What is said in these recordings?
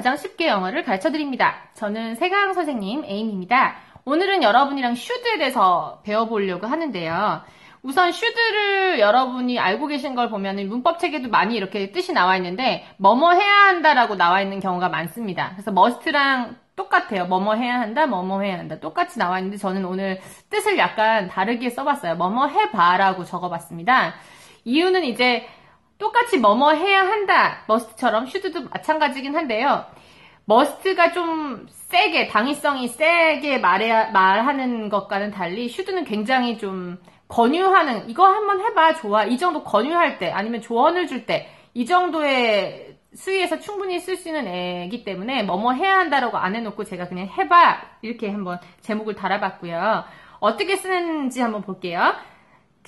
가장 쉽게 영어를 가르쳐 드립니다. 저는 세강 선생님 에임입니다. 오늘은 여러분이랑 슈드에 대해서 배워보려고 하는데요. 우선 슈드를 여러분이 알고 계신 걸 보면 문법 책에도 많이 이렇게 뜻이 나와 있는데 뭐뭐 해야 한다라고 나와 있는 경우가 많습니다. 그래서 must랑 똑같아요. 뭐뭐 해야 한다, 뭐뭐 해야 한다. 똑같이 나와 있는데 저는 오늘 뜻을 약간 다르게 써봤어요. 뭐뭐 해봐라고 적어봤습니다. 이유는 이제 똑같이 뭐뭐 해야 한다, must처럼 슈드도 마찬가지긴 한데요. must가 좀 세게, 당위성이 세게 말해야, 말하는 것과는 달리 슈드는 굉장히 좀 권유하는 이거 한번 해봐 좋아. 이 정도 권유할 때 아니면 조언을 줄 때 이 정도의 수위에서 충분히 쓸 수 있는 애기 때문에 뭐뭐 해야 한다라고 안 해놓고 제가 그냥 해봐. 이렇게 한번 제목을 달아봤고요. 어떻게 쓰는지 한번 볼게요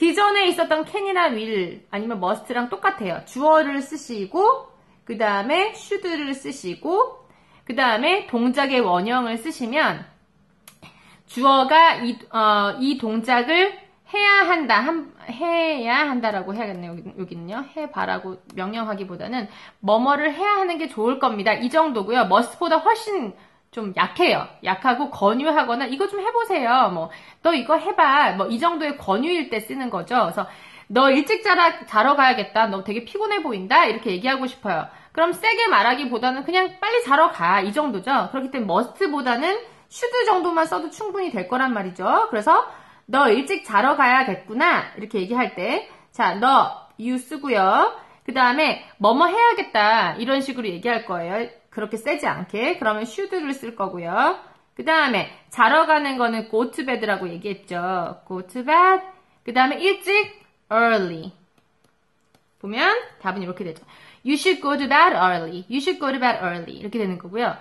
기존에 있었던 캔이나 윌 아니면 머스트랑 똑같아요 주어를 쓰시고 그 다음에 should를 쓰시고 그 다음에 동작의 원형을 쓰시면 주어가 이, 어, 이 동작을 해야 한다, 한, 해야 한다라고 해야겠네요. 여기, 여기는요. 해봐라고 명령하기보다는 뭐뭐를 해야 하는 게 좋을 겁니다. 이 정도고요. must보다 훨씬 좀 약해요. 약하고 권유하거나 이거 좀 해보세요. 뭐 너 이거 해봐. 뭐 이 정도의 권유일 때 쓰는 거죠. 그래서 너 일찍 자라, 자러 가야겠다. 너 되게 피곤해 보인다. 이렇게 얘기하고 싶어요. 그럼 세게 말하기보다는 그냥 빨리 자러 가. 이 정도죠. 그렇기 때문에 must보다는 should 정도만 써도 충분히 될 거란 말이죠. 그래서 너 일찍 자러 가야겠구나. 이렇게 얘기할 때. 자, 너, you 쓰고요. 그 다음에, 뭐뭐 해야겠다. 이런 식으로 얘기할 거예요. 그렇게 세지 않게. 그러면 should를 쓸 거고요. 그 다음에, 자러 가는 거는 go to bed라고 얘기했죠. go to bed. 그 다음에, 일찍, early. 보면, 답은 이렇게 되죠. You should go to bed early. You should go to bed early. 이렇게 되는 거고요.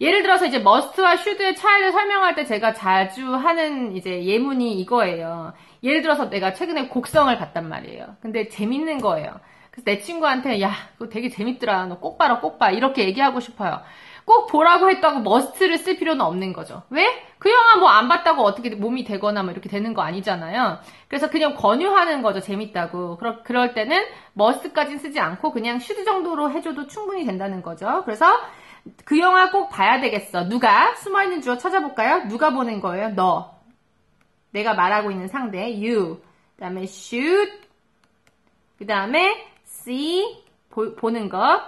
예를 들어서 이제 must와 should의 차이를 설명할 때 제가 자주 하는 이제 예문이 이거예요. 예를 들어서 내가 최근에 곡성을 봤단 말이에요. 근데 재밌는 거예요. 그래서 내 친구한테 야 그거 되게 재밌더라. 너 꼭 봐라 꼭 봐. 이렇게 얘기하고 싶어요. 꼭 보라고 했다고 must를 쓸 필요는 없는 거죠. 왜? 그 영화 뭐 안 봤다고 어떻게 몸이 되거나 뭐 이렇게 되는 거 아니잖아요. 그래서 그냥 권유하는 거죠. 재밌다고. 그러, 그럴 때는 must까지 쓰지 않고 그냥 should 정도로 해줘도 충분히 된다는 거죠. 그래서 그 영화 꼭 봐야 되겠어. 누가? 숨어있는 주어 찾아볼까요? 누가 보는 거예요? 너. 내가 말하고 있는 상대, you. 그 다음에 shoot. 그 다음에 see. 보, 보는 거.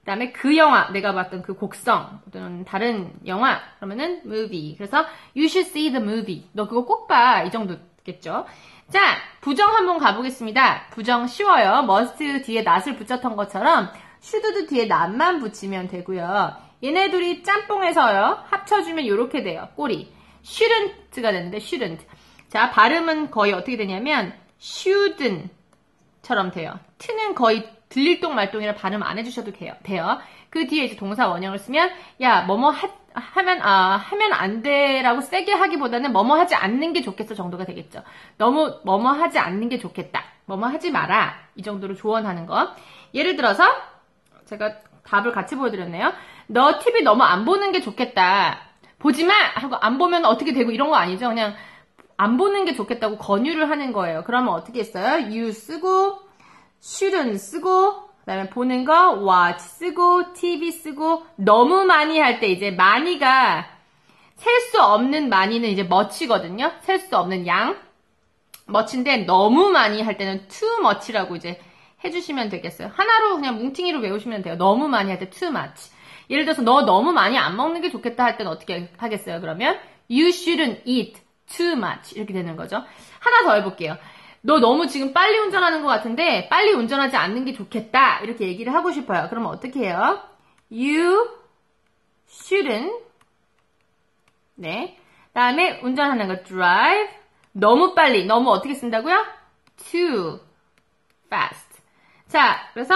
그 다음에 그 영화. 내가 봤던 그 곡성. 또는 다른 영화. 그러면은 movie. 그래서 you should see the movie. 너 그거 꼭 봐. 이 정도겠죠. 자, 부정 한번 가보겠습니다. 부정 쉬워요. must 뒤에 낫을 붙였던 것처럼 슈드도 뒤에 낫만 붙이면 되고요. 얘네 둘이 짬뽕해서요. 합쳐주면 이렇게 돼요. 꼬리. shouldn't가 되는데 shouldn't. 자, 발음은 거의 어떻게 되냐면 shouldn't 처럼 돼요. t는 거의 들릴 똥 말똥이라 발음 안 해주셔도 돼요. 돼요. 그 뒤에 이제 동사 원형을 쓰면 야 뭐뭐 하, 하면 아 하면 안 돼라고 세게 하기보다는 뭐뭐 하지 않는 게 좋겠어 정도가 되겠죠. 너무 뭐뭐 하지 않는 게 좋겠다. 뭐뭐 하지 마라 이 정도로 조언하는 거. 예를 들어서 제가 답을 같이 보여드렸네요. 너 TV 너무 안 보는 게 좋겠다. 보지 마! 하고 안 보면 어떻게 되고 이런 거 아니죠. 그냥 안 보는 게 좋겠다고 권유를 하는 거예요. 그러면 어떻게 했어요? you 쓰고, shouldn't 쓰고, 그 다음에 보는 거 watch 쓰고, TV 쓰고, 너무 많이 할 때 이제 많이가 셀 수 없는 많이는 이제 much거든요. 셀 수 없는 양. much인데 너무 많이 할 때는 too much라고 이제 해주시면 되겠어요. 하나로 그냥 뭉팅이로 외우시면 돼요. 너무 많이 할 때 too much. 예를 들어서 너 너무 많이 안 먹는 게 좋겠다 할 때는 어떻게 하겠어요? 그러면 you shouldn't eat too much 이렇게 되는 거죠. 하나 더 해볼게요. 너 너무 지금 빨리 운전하는 것 같은데 빨리 운전하지 않는 게 좋겠다 이렇게 얘기를 하고 싶어요. 그러면 어떻게 해요? You shouldn't 네 다음에 운전하는 거 drive 너무 빨리 너무 어떻게 쓴다고요? too fast 자, 그래서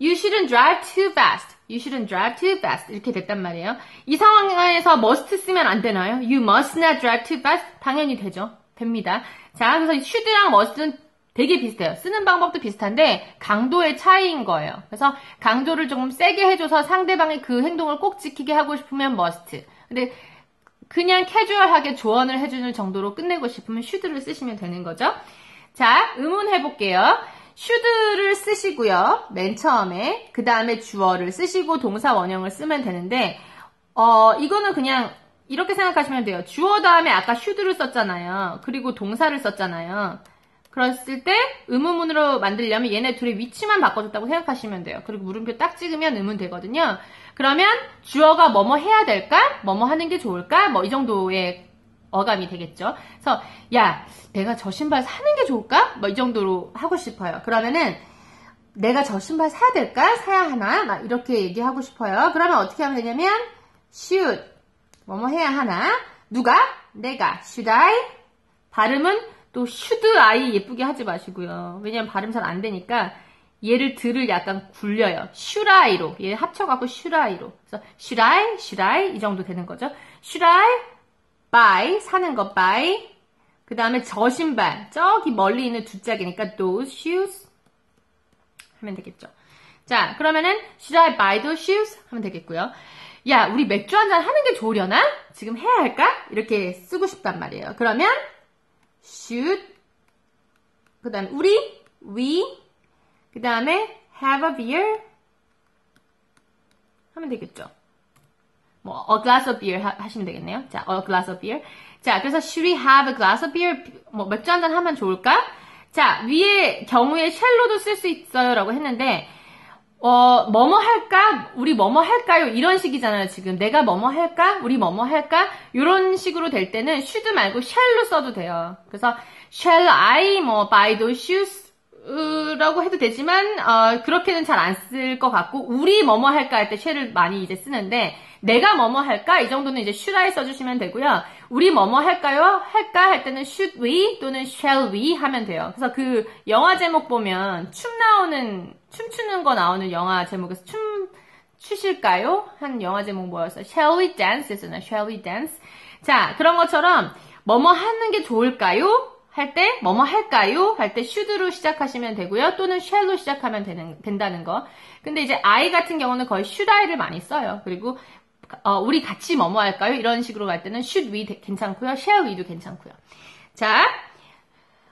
you shouldn't drive too fast. You shouldn't drive too fast. 이렇게 됐단 말이에요. 이 상황에서 must 쓰면 안 되나요? You must not drive too fast. 당연히 되죠. 됩니다. 자, 그래서 should랑 must는 되게 비슷해요. 쓰는 방법도 비슷한데 강도의 차이인 거예요. 그래서 강조를 조금 세게 해줘서 상대방의 그 행동을 꼭 지키게 하고 싶으면 must. 근데 그냥 캐주얼하게 조언을 해주는 정도로 끝내고 싶으면 should를 쓰시면 되는 거죠. 자, 의문 해볼게요. Should를 쓰시고요. 맨 처음에. 그 다음에 주어를 쓰시고 동사 원형을 쓰면 되는데, 어, 이거는 그냥 이렇게 생각하시면 돼요. 주어 다음에 아까 should를 썼잖아요. 그리고 동사를 썼잖아요. 그랬을 때 의문문으로 만들려면 얘네 둘의 위치만 바꿔줬다고 생각하시면 돼요. 그리고 물음표 딱 찍으면 의문 되거든요. 그러면 주어가 뭐뭐 해야 될까? 뭐뭐 하는 게 좋을까? 뭐 이 정도의 어감이 되겠죠. 그래서 야 내가 저 신발 사는 게 좋을까? 뭐 이 정도로 하고 싶어요. 그러면은 내가 저 신발 사야 될까? 사야 하나? 막 이렇게 얘기하고 싶어요. 그러면 어떻게 하면 되냐면 should 뭐뭐 해야 하나? 누가? 내가 should I? 발음은 또 should I 예쁘게 하지 마시고요. 왜냐면 발음 잘 안 되니까 얘를 들을 약간 굴려요. should I로 얘 합쳐갖고 should I로 그래서 should I? should I? 이 정도 되는 거죠. should I? Buy 사는 거 buy 그 다음에 저 신발 저기 멀리 있는 두 짝이니까 those shoes 하면 되겠죠. 자 그러면은 should I buy those shoes 하면 되겠고요. 야 우리 맥주 한잔 하는 게 좋으려나? 지금 해야 할까? 이렇게 쓰고 싶단 말이에요. 그러면 should 그 다음 우리 we 그 다음에 have a beer 하면 되겠죠. 뭐 a glass of beer 하, 시면 되겠네요. 자, a glass of beer. 자, 그래서 should we have a glass of beer? 뭐 맥주 한 잔 하면 좋을까? 자, 위에 경우에 shall로도 쓸 수 있어요라고 했는데 어, 뭐뭐 할까? 우리 뭐뭐 할까요? 이런 식이잖아요, 지금. 내가 뭐뭐 할까? 우리 뭐뭐 할까? 이런 식으로 될 때는 should 말고 shall로 써도 돼요. 그래서 shall I 뭐 buy those shoes? 라고 해도 되지만 어, 그렇게는 잘 안 쓸 것 같고 우리 뭐뭐 할까 할때 shall을 많이 이제 쓰는데 내가 뭐뭐 할까 이 정도는 이제 I 써주시면 되고요. 우리 뭐뭐 할까요? 할까 할 때는 should we 또는 shall we 하면 돼요. 그래서 그 영화 제목 보면 춤 나오는 춤추는 거 나오는 영화 제목에서 춤 추실까요? 한 영화 제목 뭐였어요? Shall we dance? 였잖아요. Shall we dance? 자, 그런 것처럼 뭐뭐 하는 게 좋을까요? 할 때 뭐뭐 할까요? 할 때 should로 시작하시면 되고요. 또는 shall로 시작하면 되는, 된다는 거. 근데 이제 I 같은 경우는 거의 should I를 많이 써요. 그리고 어, 우리 같이 뭐뭐 할까요? 이런 식으로 갈 때는 should we 괜찮고요. shall we도 괜찮고요. 자,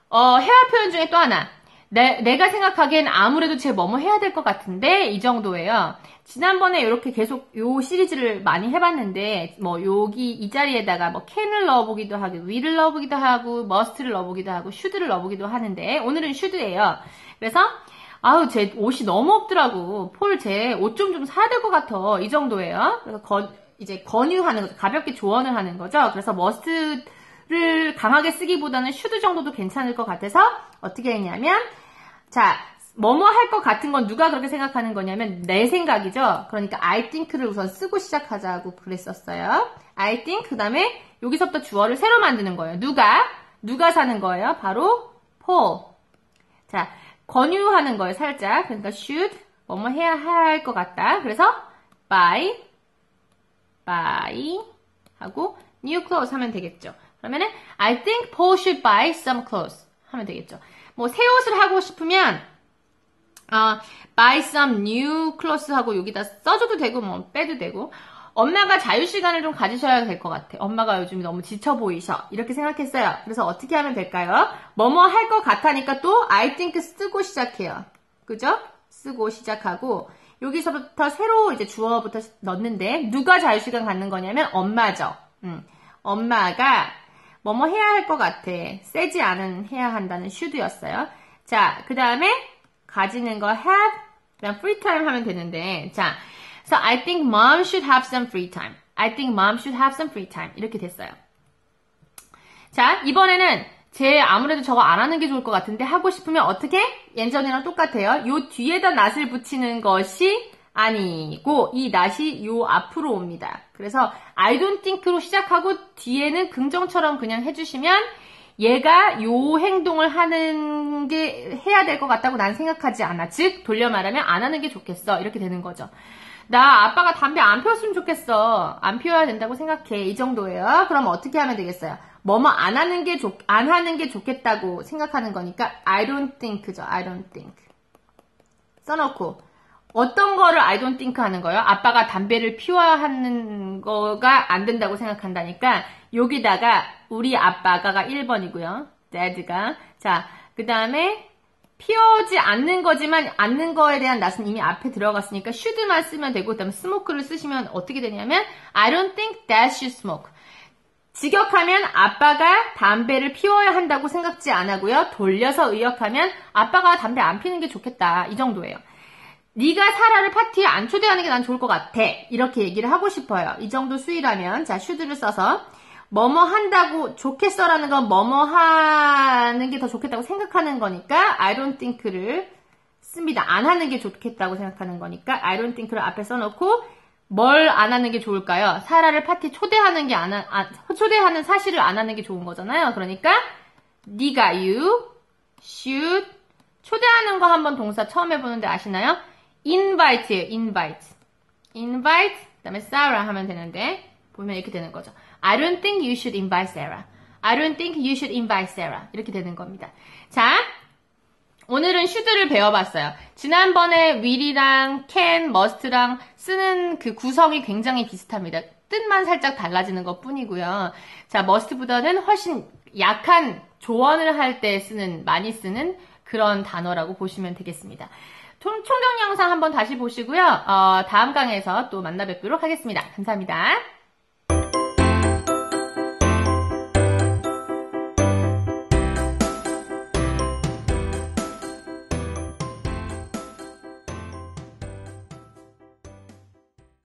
어, 해야 표현 중에 또 하나. 내, 내가 생각하기엔 아무래도 쟤 뭐뭐 해야 될 것 같은데 이 정도예요. 지난번에 이렇게 계속 요 시리즈를 많이 해봤는데 뭐 여기 이 자리에다가 뭐 can을 넣어보기도 하고 will을 넣어보기도 하고 must를 넣어보기도 하고 should를 넣어보기도 하는데 오늘은 should예요. 그래서 아우 쟤 옷이 너무 없더라고. 폴 제 옷 좀 좀 사야 될 것 같아. 이 정도예요. 그래서 거, 이제 권유하는 거죠. 가볍게 조언을 하는 거죠. 그래서 must를 강하게 쓰기보다는 should 정도도 괜찮을 것 같아서 어떻게 했냐면 자, 뭐뭐 할 것 같은 건 누가 그렇게 생각하는 거냐면 내 생각이죠. 그러니까 I think를 우선 쓰고 시작하자고 그랬었어요. I think 그 다음에 여기서부터 주어를 새로 만드는 거예요. 누가? 누가 사는 거예요? 바로 Paul. 자, 권유하는 거예요. 살짝. 그러니까 should 뭐뭐 해야 할 것 같다. 그래서 buy, buy 하고 new clothes 하면 되겠죠. 그러면은 I think Paul should buy some clothes 하면 되겠죠. 뭐 새 옷을 하고 싶으면 어, buy some new clothes 하고 여기다 써줘도 되고 뭐 빼도 되고 엄마가 자유 시간을 좀 가지셔야 될 것 같아. 엄마가 요즘 너무 지쳐 보이셔. 이렇게 생각했어요. 그래서 어떻게 하면 될까요? 뭐뭐 할 것 같다니까 또 I think 쓰고 시작해요. 그죠? 쓰고 시작하고 여기서부터 새로 이제 주어부터 넣는데 누가 자유 시간 갖는 거냐면 엄마죠. 음, 엄마가 뭐뭐 해야 할 것 같아. 세지 않은 해야 한다는 should였어요. 자, 그 다음에 가지는 거 have, 그냥 free time 하면 되는데, 자, so I think mom should have some free time. I think mom should have some free time. 이렇게 됐어요. 자, 이번에는 제 아무래도 저거 안 하는 게 좋을 것 같은데 하고 싶으면 어떻게? 예전이랑 똑같아요. 요 뒤에다 낫을 붙이는 것이 아니고 이 낫이 요 앞으로 옵니다. 그래서 I don't think로 시작하고 뒤에는 긍정처럼 그냥 해주시면 얘가 요 행동을 하는 게 해야 될 것 같다고 난 생각하지 않아. 즉 돌려 말하면 안 하는 게 좋겠어. 이렇게 되는 거죠. 나 아빠가 담배 안 피웠으면 좋겠어. 안 피워야 된다고 생각해. 이 정도예요. 그럼 어떻게 하면 되겠어요? 뭐뭐 안 하는 게 좋, 안 하는 게 좋겠다고 생각하는 거니까 I don't think죠. I don't think. 써놓고 어떤 거를 I don't think 하는 거예요? 아빠가 담배를 피워야 하는 거가 안 된다고 생각한다니까 여기다가 우리 아빠가 1번이고요. dad가 자, 그 다음에 피우지 않는 거지만 않는 거에 대한 낫은 이미 앞에 들어갔으니까 should만 쓰면 되고 그다음에 smoke를 쓰시면 어떻게 되냐면 I don't think that should smoke. 직역하면 아빠가 담배를 피워야 한다고 생각지 안 하고요. 돌려서 의역하면 아빠가 담배 안 피는 게 좋겠다. 이 정도예요. 네가 사라를 파티에 안 초대하는 게 난 좋을 것 같아. 이렇게 얘기를 하고 싶어요. 이 정도 수위라면 자 should를 써서 뭐뭐 한다고 좋겠어라는 건 뭐뭐 하는 게 더 좋겠다고 생각하는 거니까 I don't think를 씁니다. 안 하는 게 좋겠다고 생각하는 거니까 I don't think를 앞에 써놓고 뭘 안 하는 게 좋을까요? 사라를 파티 초대하는 게 안, 아, 초대하는 사실을 안 하는 게 좋은 거잖아요. 그러니까 네가 you should 초대하는 거 한번 동사 처음 해보는데 아시나요? Invite예요. invite. invite 그다음에 Sarah 하면 되는데 보면 이렇게 되는 거죠. I don't think you should invite Sarah. I don't think you should invite Sarah. 이렇게 되는 겁니다. 자, 오늘은 should를 배워봤어요. 지난번에 will이랑 can, must랑 쓰는 그 구성이 굉장히 비슷합니다. 뜻만 살짝 달라지는 것 뿐이고요. 자, must보다는 훨씬 약한 조언을 할 때 쓰는, 많이 쓰는 그런 단어라고 보시면 되겠습니다. 총, 총경 영상 한번 다시 보시고요. 어, 다음 강에서 또 만나 뵙도록 하겠습니다. 감사합니다.